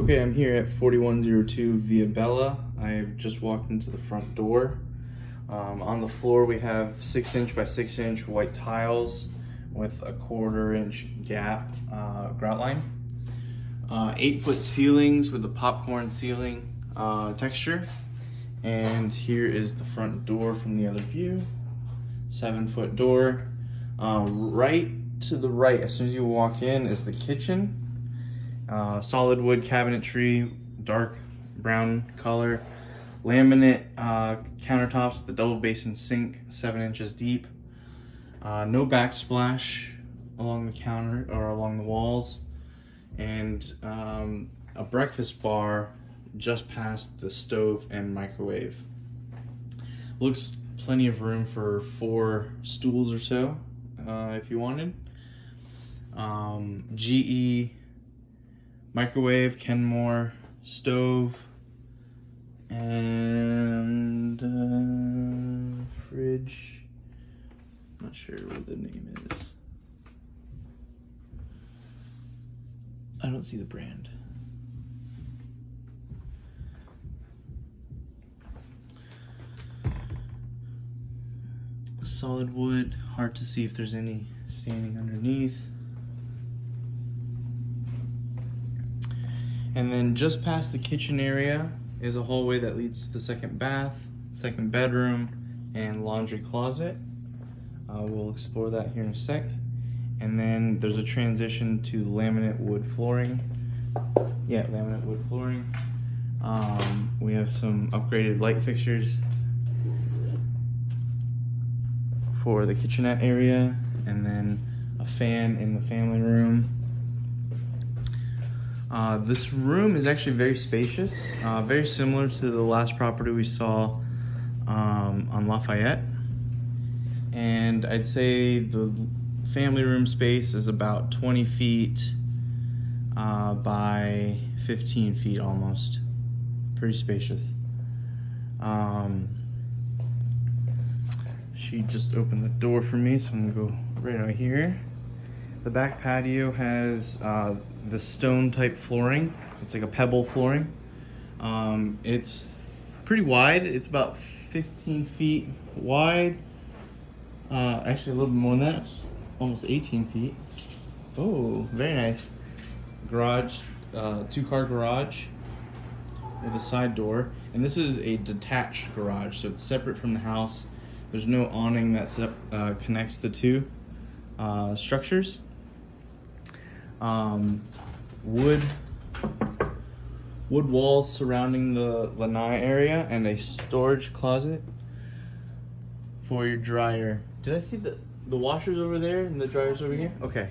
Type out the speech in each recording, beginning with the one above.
Okay, I'm here at 4102 Vilabella. I've just walked into the front door. Um, on the floor we have six inch by six inch white tiles with a quarter inch gap uh, grout line. Uh, eight foot ceilings with a popcorn ceiling uh, texture. And here is the front door from the other view. Seven foot door. Uh, right to the right, as soon as you walk in, is the kitchen. Uh, solid wood cabinetry, dark brown color. Laminate uh, countertops with the double basin sink, seven inches deep. Uh, no backsplash along the counter or along the walls. And um, a breakfast bar just past the stove and microwave. Looks plenty of room for four stools or so uh, if you wanted. Um, GE microwave, Kenmore stove, and uh, fridge. Not sure what the name is. I don't see the brand. Solid wood, hard to see if there's any standing underneath. And then just past the kitchen area is a hallway that leads to the second bath, second bedroom, and laundry closet. Uh, we'll explore that here in a sec. And then there's a transition to laminate wood flooring. Yeah, laminate wood flooring. Um, we have some upgraded light fixtures for the kitchenette area, and then a fan in the family room. Uh, this room is actually very spacious, uh, very similar to the last property we saw um, on Lafayette. And I'd say the family room space is about 20 feet uh, by 15 feet almost. Pretty spacious. Um, she just opened the door for me, so I'm gonna go right out here. The back patio has uh, the stone type flooring. It's like a pebble flooring. Um, it's pretty wide. It's about 15 feet wide. Uh, actually, a little bit more than that. Almost 18 feet. Oh, very nice. Garage, uh, two car garage with a side door. And this is a detached garage, so it's separate from the house. There's no awning that uh, connects the two uh, structures. Um, wood wood walls surrounding the lanai area and a storage closet for your dryer. Did I see the the washers over there and the dryers over here? Okay.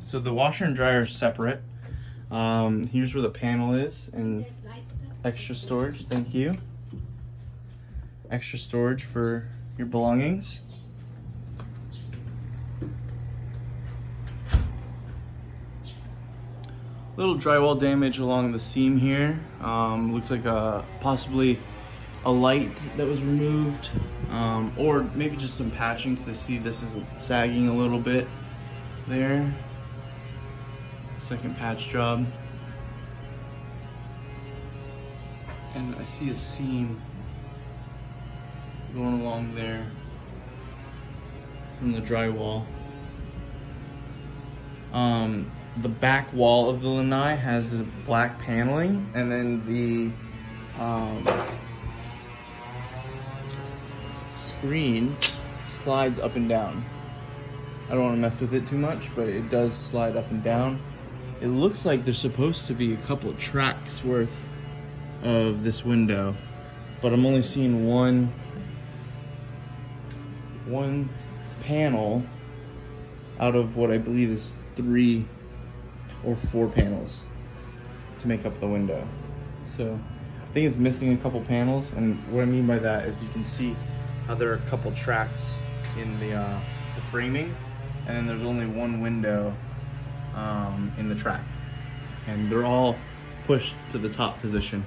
So the washer and dryer are separate. Um, here's where the panel is and extra storage. Thank you. Extra storage for your belongings. Little drywall damage along the seam here. Um, looks like a, possibly a light that was removed um, or maybe just some patching because I see this is sagging a little bit there. Second patch job. And I see a seam going along there from the drywall. Um, the back wall of the lanai has this black paneling and then the um, screen slides up and down. I don't want to mess with it too much, but it does slide up and down. It looks like there's supposed to be a couple of tracks worth of this window, but I'm only seeing one one panel out of what I believe is three or four panels to make up the window. So I think it's missing a couple panels and what I mean by that is you can see how there are a couple tracks in the, uh, the framing and then there's only one window um, in the track and they're all pushed to the top position.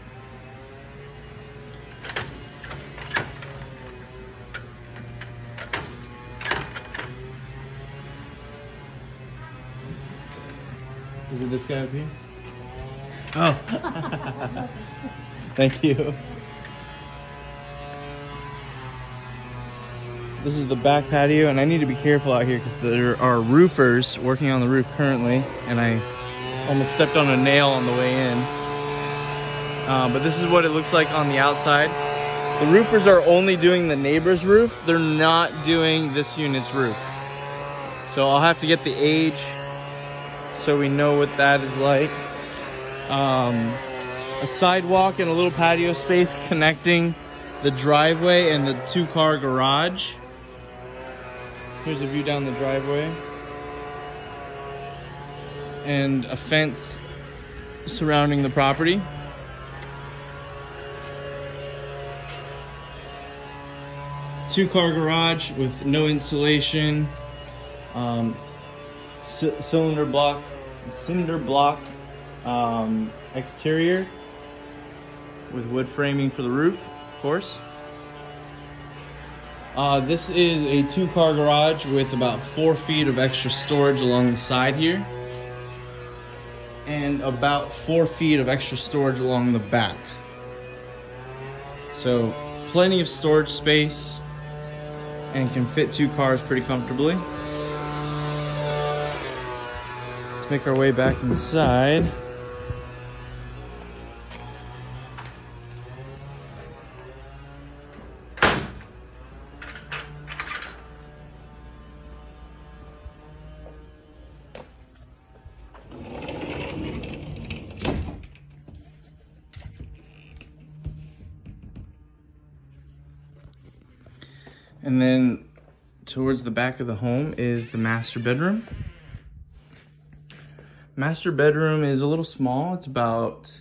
This guy up here? Oh. Thank you. This is the back patio, and I need to be careful out here because there are roofers working on the roof currently, and I almost stepped on a nail on the way in. Uh, but this is what it looks like on the outside. The roofers are only doing the neighbor's roof. They're not doing this unit's roof. So I'll have to get the age so we know what that is like. Um, a sidewalk and a little patio space connecting the driveway and the two car garage. Here's a view down the driveway. And a fence surrounding the property. Two car garage with no insulation. Um, cylinder block, cinder block um, exterior with wood framing for the roof, of course. Uh, this is a two-car garage with about four feet of extra storage along the side here. And about four feet of extra storage along the back. So plenty of storage space and can fit two cars pretty comfortably. Let's make our way back inside. And then towards the back of the home is the master bedroom. Master bedroom is a little small. It's about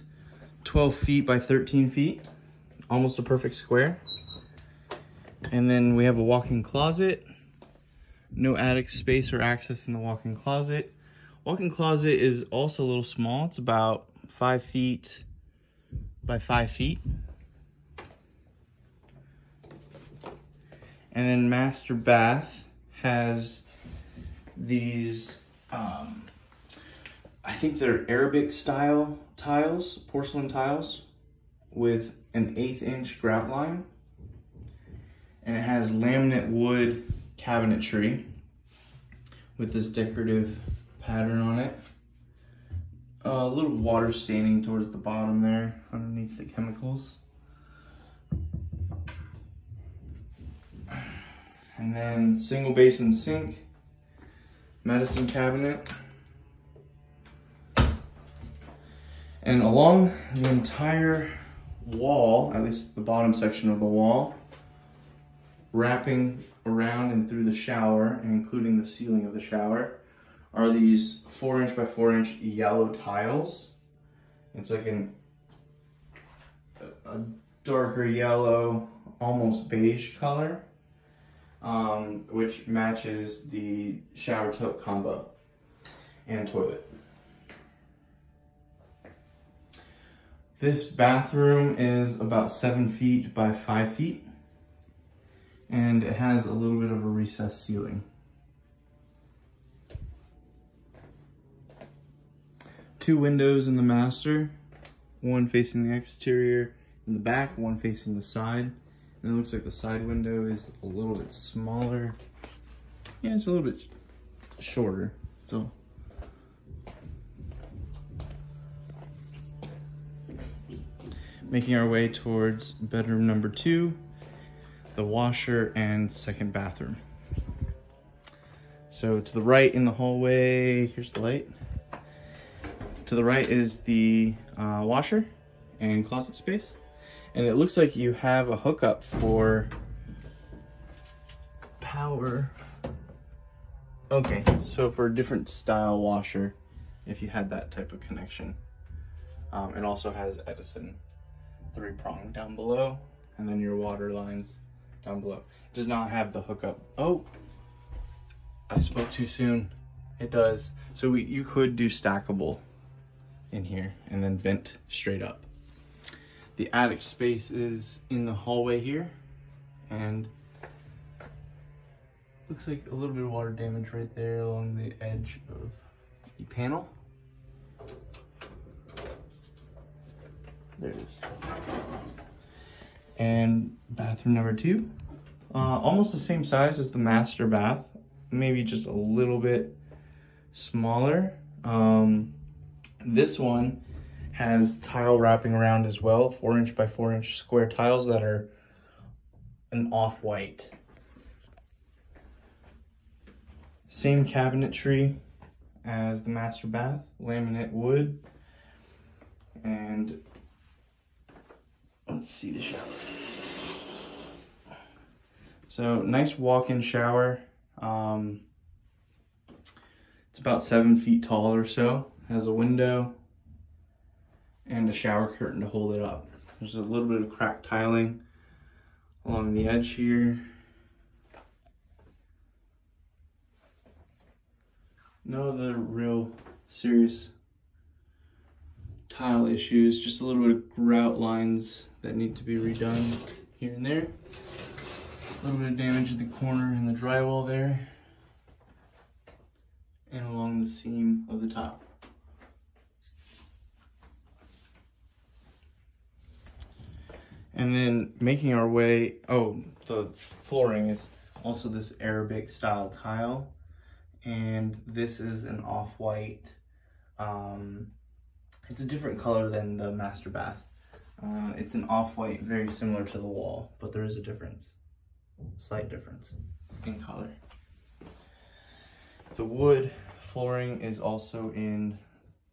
12 feet by 13 feet, almost a perfect square. And then we have a walk-in closet. No attic space or access in the walk-in closet. Walk-in closet is also a little small. It's about five feet by five feet. And then master bath has these, um, I think they're Arabic style tiles, porcelain tiles with an eighth inch grout line. And it has laminate wood cabinetry with this decorative pattern on it. Uh, a little water staining towards the bottom there underneath the chemicals. And then single basin sink, medicine cabinet. And along the entire wall, at least the bottom section of the wall, wrapping around and through the shower, and including the ceiling of the shower, are these four inch by four inch yellow tiles. It's like an, a darker yellow, almost beige color um, which matches the shower tub combo and toilet. This bathroom is about seven feet by five feet and it has a little bit of a recessed ceiling. Two windows in the master, one facing the exterior in the back, one facing the side. And it looks like the side window is a little bit smaller. Yeah, it's a little bit shorter. So making our way towards bedroom number two, the washer and second bathroom. So to the right in the hallway, here's the light. To the right is the uh, washer and closet space and it looks like you have a hookup for power. Okay, so for a different style washer, if you had that type of connection. Um, it also has Edison three prong down below, and then your water lines down below. It does not have the hookup. Oh, I spoke too soon. It does. So we, you could do stackable in here and then vent straight up. The attic space is in the hallway here and looks like a little bit of water damage right there along the edge of the panel. There it is. And bathroom number two, uh, almost the same size as the master bath, maybe just a little bit smaller. Um, this one has tile wrapping around as well, four inch by four inch square tiles that are an off-white. Same cabinetry as the master bath, laminate wood. And let's see the shower. So nice walk-in shower. Um, it's about seven feet tall or so. Has a window and a shower curtain to hold it up. There's a little bit of cracked tiling along the edge here. No other real serious tile issues, just a little bit of grout lines that need to be redone here and there. A little bit of damage at the corner and the drywall there. And along the seam of the top. And then making our way, oh, the flooring is also this Arabic style tile. And this is an off-white, um, it's a different color than the master bath. Uh, it's an off-white, very similar to the wall, but there is a difference, slight difference in color. The wood flooring is also in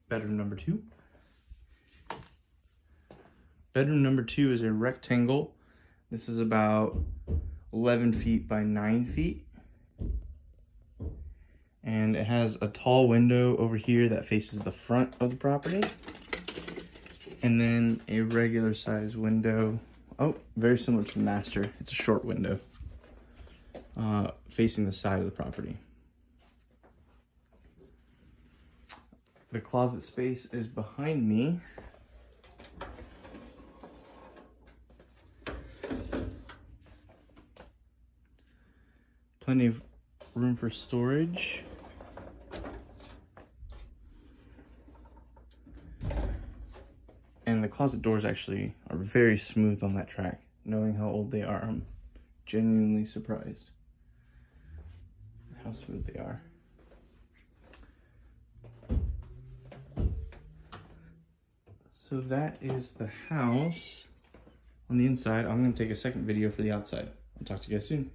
bedroom number two. Bedroom number two is a rectangle. This is about 11 feet by 9 feet. And it has a tall window over here that faces the front of the property. And then a regular size window. Oh, very similar to the master. It's a short window uh, facing the side of the property. The closet space is behind me. plenty of room for storage. And the closet doors actually are very smooth on that track. Knowing how old they are, I'm genuinely surprised how smooth they are. So that is the house on the inside. I'm going to take a second video for the outside. I'll talk to you guys soon.